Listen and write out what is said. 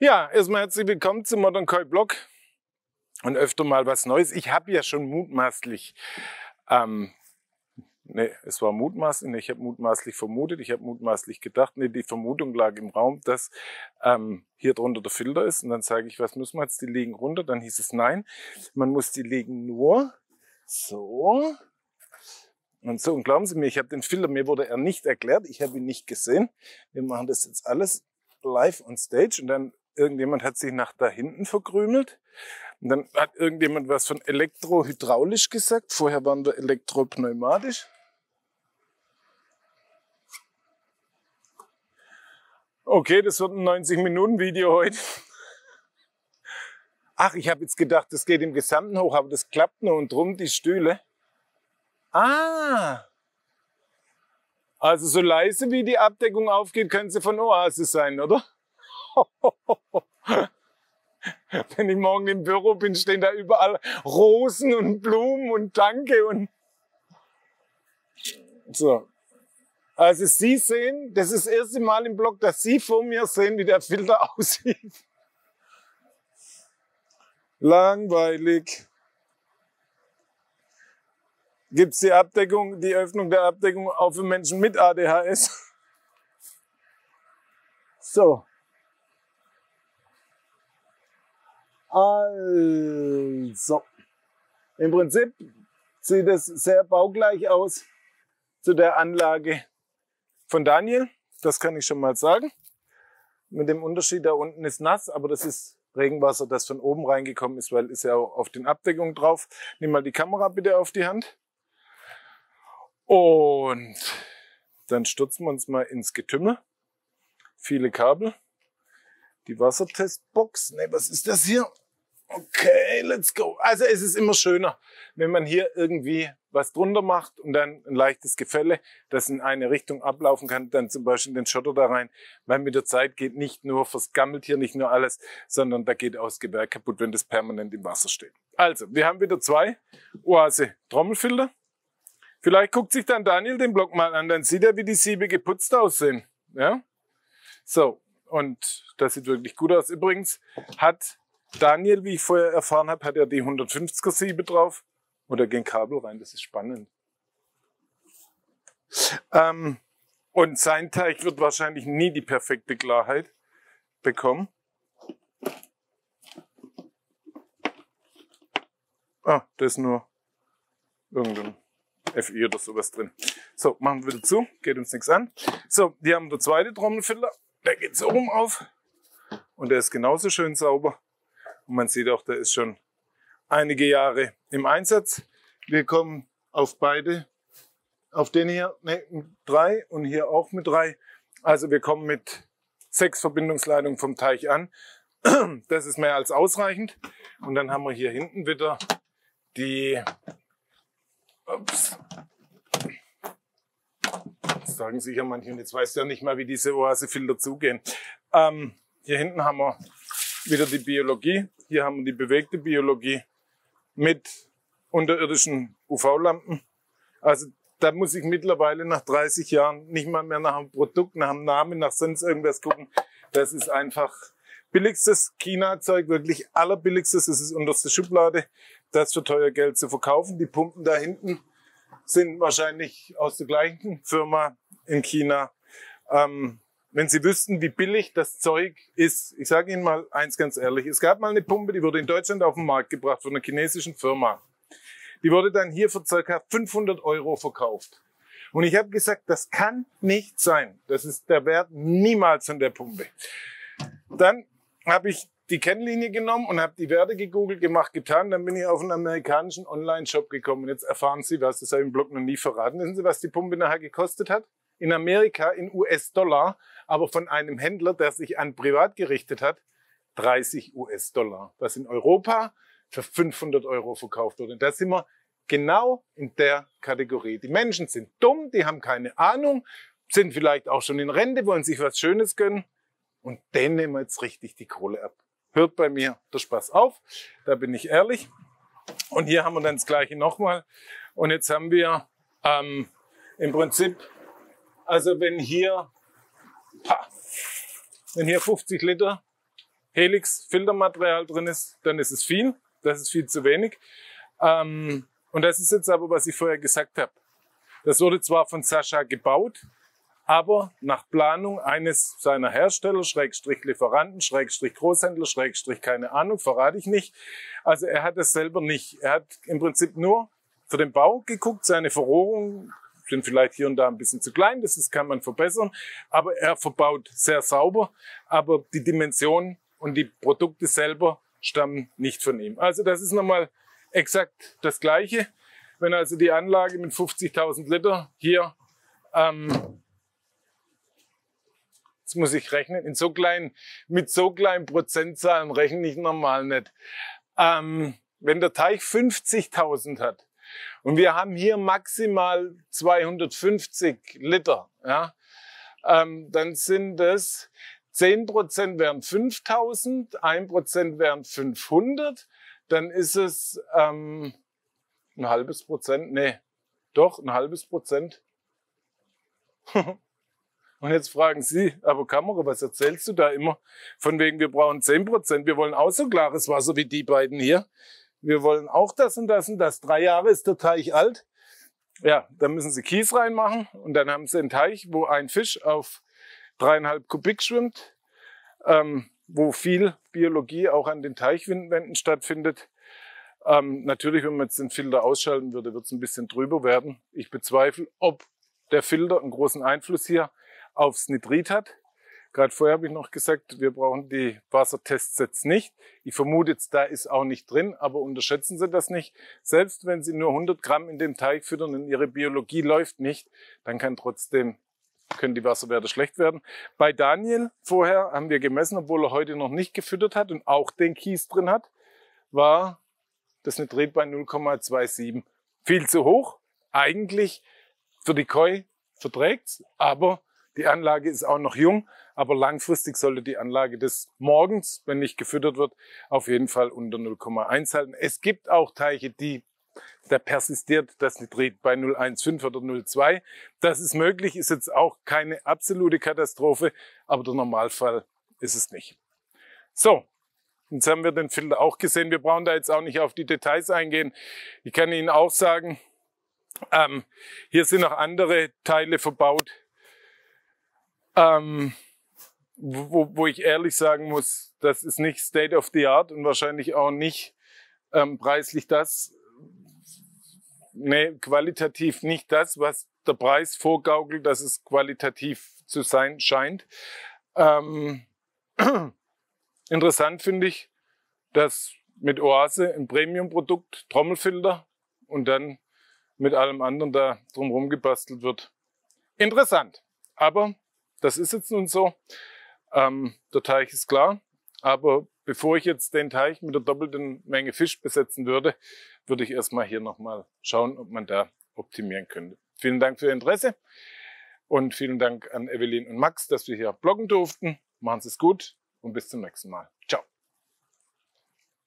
Ja, erstmal herzlich willkommen zum Modern Koi Blog und öfter mal was Neues. Ich habe ja schon mutmaßlich, ähm, ne, es war mutmaßlich, ne, ich habe mutmaßlich vermutet, ich habe mutmaßlich gedacht, ne, die Vermutung lag im Raum, dass ähm, hier drunter der Filter ist. Und dann sage ich, was müssen wir jetzt? Die liegen runter. Dann hieß es nein, man muss die legen nur so. Und so, und glauben Sie mir, ich habe den Filter, mir wurde er nicht erklärt, ich habe ihn nicht gesehen. Wir machen das jetzt alles live on stage und dann irgendjemand hat sich nach da hinten verkrümelt. Und dann hat irgendjemand was von elektrohydraulisch gesagt. Vorher waren wir elektropneumatisch. Okay, das wird ein 90-Minuten-Video heute. Ach, ich habe jetzt gedacht, das geht im Gesamten hoch, aber das klappt nur und drum die Stühle. Ah! Also so leise wie die Abdeckung aufgeht, können sie von Oasis sein, oder? Wenn ich morgen im Büro bin, stehen da überall Rosen und Blumen und Danke und so. Also Sie sehen, das ist das erste Mal im Blog, dass Sie vor mir sehen, wie der Filter aussieht. Langweilig. Gibt's die Abdeckung, die Öffnung der Abdeckung auch für Menschen mit ADHS? So. Also, im Prinzip sieht es sehr baugleich aus zu der Anlage von Daniel. Das kann ich schon mal sagen. Mit dem Unterschied, da unten ist nass, aber das ist Regenwasser, das von oben reingekommen ist, weil ist ja auch auf den Abdeckungen drauf. Nimm mal die Kamera bitte auf die Hand. Und dann stürzen wir uns mal ins Getümmel. Viele Kabel die Wassertestbox. Ne, was ist das hier? Okay, let's go. Also es ist immer schöner, wenn man hier irgendwie was drunter macht und dann ein leichtes Gefälle, das in eine Richtung ablaufen kann, dann zum Beispiel den Schotter da rein, weil mit der Zeit geht nicht nur, vergammelt hier nicht nur alles, sondern da geht auch das Gewerk kaputt, wenn das permanent im Wasser steht. Also, wir haben wieder zwei Oase Trommelfilter. Vielleicht guckt sich dann Daniel den Block mal an, dann sieht er, wie die Siebe geputzt aussehen. Ja? So, und das sieht wirklich gut aus. Übrigens hat Daniel, wie ich vorher erfahren habe, hat er die 150er Siebe drauf. Oder gehen Kabel rein, das ist spannend. Ähm, und sein Teich wird wahrscheinlich nie die perfekte Klarheit bekommen. Ah, da ist nur irgendein FI oder sowas drin. So, machen wir wieder zu, geht uns nichts an. So, hier haben der zweite Trommelfiller. Der geht so rum auf und der ist genauso schön sauber. Und man sieht auch, der ist schon einige Jahre im Einsatz. Wir kommen auf beide, auf den hier ne, drei und hier auch mit drei. Also wir kommen mit sechs Verbindungsleitungen vom Teich an. Das ist mehr als ausreichend. Und dann haben wir hier hinten wieder die, ups, das sagen sicher manche, und jetzt weiß ja nicht mal, wie diese Oasefilter zugehen. Ähm, hier hinten haben wir wieder die Biologie. Hier haben wir die bewegte Biologie mit unterirdischen UV-Lampen. Also da muss ich mittlerweile nach 30 Jahren nicht mal mehr nach einem Produkt, nach einem Namen, nach sonst irgendwas gucken. Das ist einfach billigstes China-Zeug, wirklich allerbilligstes. Das ist unterste Schublade. Das für teuer Geld zu verkaufen. Die Pumpen da hinten sind wahrscheinlich aus der gleichen Firma in China. Ähm, wenn Sie wüssten, wie billig das Zeug ist, ich sage Ihnen mal eins ganz ehrlich, es gab mal eine Pumpe, die wurde in Deutschland auf den Markt gebracht von einer chinesischen Firma. Die wurde dann hier für circa 500 Euro verkauft. Und ich habe gesagt, das kann nicht sein. Das ist der Wert niemals von der Pumpe. Dann habe ich die Kennlinie genommen und habe die Werte gegoogelt, gemacht, getan. Dann bin ich auf einen amerikanischen Online-Shop gekommen. Jetzt erfahren Sie was, das habe ich im Blog noch nie verraten. Wissen Sie, was die Pumpe nachher gekostet hat? In Amerika in US-Dollar, aber von einem Händler, der sich an privat gerichtet hat, 30 US-Dollar. Was in Europa für 500 Euro verkauft wurde. Da sind wir genau in der Kategorie. Die Menschen sind dumm, die haben keine Ahnung, sind vielleicht auch schon in Rente, wollen sich was Schönes gönnen. Und denen nehmen wir jetzt richtig die Kohle ab hört bei mir der Spaß auf. Da bin ich ehrlich. Und hier haben wir dann das gleiche nochmal. Und jetzt haben wir ähm, im Prinzip, also wenn hier, wenn hier 50 Liter Helix-Filtermaterial drin ist, dann ist es viel. Das ist viel zu wenig. Ähm, und das ist jetzt aber, was ich vorher gesagt habe. Das wurde zwar von Sascha gebaut, aber nach Planung eines seiner Hersteller, Schrägstrich Lieferanten, Schrägstrich Großhändler, Schrägstrich keine Ahnung, verrate ich nicht. Also er hat es selber nicht. Er hat im Prinzip nur für den Bau geguckt, seine Verrohrungen sind vielleicht hier und da ein bisschen zu klein, das ist, kann man verbessern, aber er verbaut sehr sauber, aber die Dimension und die Produkte selber stammen nicht von ihm. Also das ist nochmal exakt das Gleiche. Wenn also die Anlage mit 50.000 Liter hier ähm, Jetzt muss ich rechnen. In so kleinen, mit so kleinen Prozentzahlen rechne ich normal nicht. Ähm, wenn der Teich 50.000 hat und wir haben hier maximal 250 Liter, ja, ähm, dann sind es 10% wären 5.000, 1% wären 500, dann ist es ähm, ein halbes Prozent, nee, doch ein halbes Prozent. Und jetzt fragen Sie, aber Kamera, was erzählst du da immer? Von wegen, wir brauchen 10 Prozent. Wir wollen auch so klares Wasser wie die beiden hier. Wir wollen auch das und das und das. Drei Jahre ist der Teich alt. Ja, dann müssen Sie Kies reinmachen und dann haben Sie einen Teich, wo ein Fisch auf dreieinhalb Kubik schwimmt, ähm, wo viel Biologie auch an den Teichwänden stattfindet. Ähm, natürlich, wenn man jetzt den Filter ausschalten würde, wird es ein bisschen drüber werden. Ich bezweifle, ob der Filter einen großen Einfluss hier aufs Nitrit hat. Gerade vorher habe ich noch gesagt, wir brauchen die Wassertests jetzt nicht. Ich vermute jetzt, da ist auch nicht drin, aber unterschätzen Sie das nicht. Selbst wenn Sie nur 100 Gramm in den Teig füttern und Ihre Biologie läuft nicht, dann kann trotzdem können die Wasserwerte schlecht werden. Bei Daniel vorher haben wir gemessen, obwohl er heute noch nicht gefüttert hat und auch den Kies drin hat, war das Nitrit bei 0,27. Viel zu hoch. Eigentlich für die Koi verträgt's, aber die Anlage ist auch noch jung, aber langfristig sollte die Anlage des Morgens, wenn nicht gefüttert wird, auf jeden Fall unter 0,1 halten. Es gibt auch Teiche, die da persistiert das Nitrit bei 0,15 oder 0,2. Das ist möglich, ist jetzt auch keine absolute Katastrophe, aber der Normalfall ist es nicht. So, jetzt haben wir den Filter auch gesehen. Wir brauchen da jetzt auch nicht auf die Details eingehen. Ich kann Ihnen auch sagen, ähm, hier sind noch andere Teile verbaut, ähm, wo, wo ich ehrlich sagen muss, das ist nicht State of the Art und wahrscheinlich auch nicht ähm, preislich das, nee, qualitativ nicht das, was der Preis vorgaukelt, dass es qualitativ zu sein scheint. Ähm, interessant finde ich, dass mit Oase ein Premium-Produkt, Trommelfilter und dann mit allem anderen da drumherum gebastelt wird. Interessant. Aber das ist jetzt nun so. Ähm, der Teich ist klar. Aber bevor ich jetzt den Teich mit der doppelten Menge Fisch besetzen würde, würde ich erstmal hier nochmal schauen, ob man da optimieren könnte. Vielen Dank für Ihr Interesse und vielen Dank an Evelyn und Max, dass wir hier bloggen durften. Machen Sie es gut und bis zum nächsten Mal.